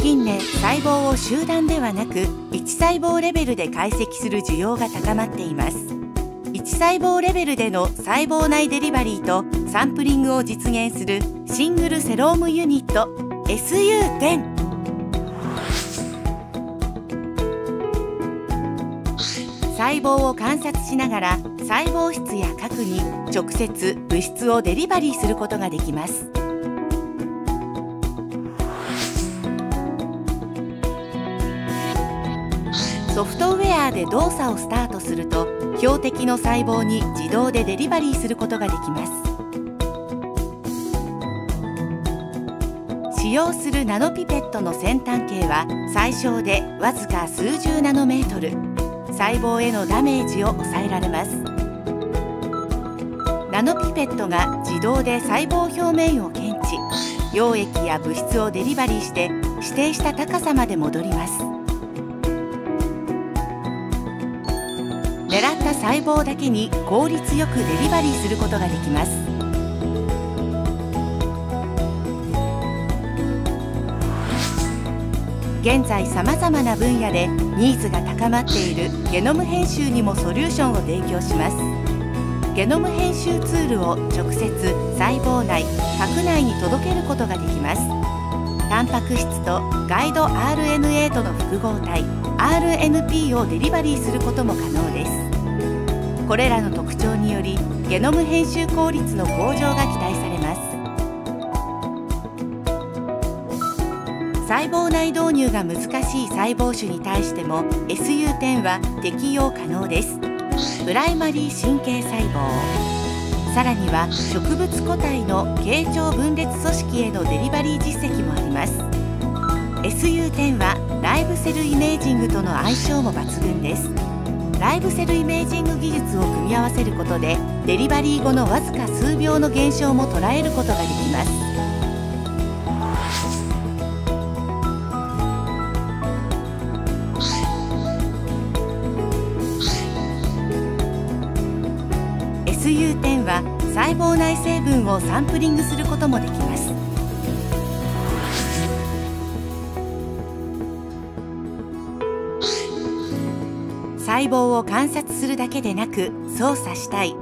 近年細胞を集団ではなく1細胞レベルで解析する需要が高まっています。1細胞レベルでの細胞内デリバリーとサンプリングを実現するシングルセロームユニット SU10 細胞を観察しながら細胞質や核に直接物質をデリバリーすることができます。ソフトウェアで動作をスタートすると標的の細胞に自動でデリバリーすることができます。使用するナノピペットの先端径は最小でわずか数十ナノメートル。細胞へのダメージを抑えられます。ナノピペットが自動で細胞表面を検知。溶液や物質をデリバリーして指定した高さまで戻ります。狙った細胞だけに効率よくデリバリーすることができます。現在さまざまな分野でニーズが高まっているゲノム編集にもソリューションを提供します。ゲノム編集ツールを直接細胞内核内に届けることができます。タンパク質とガイド RNA との複合体 RNP をデリバリーすることも可能です。これらの特徴によりゲノム編集効率の向上が期待されます。細胞内導入が難しい細胞種に対しても SU10 は適用可能です。プライマリー神経細胞。さらには植物個体の形状分裂組織へのデリバリー実績もあります。SU10 はライブセルイメージングとの相性も抜群です。ライブセルイメージング技術を組み合わせることでデリバリー後のわずか数秒の減少も捉えることができます。SU10 は細胞内成分をサンプリングすることもできます。細胞を観察するだけでなく操作したい。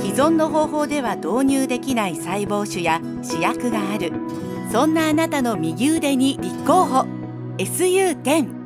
既存の方法では導入できない細胞種や試薬がある。そんなあなたの右腕に立候補。SU10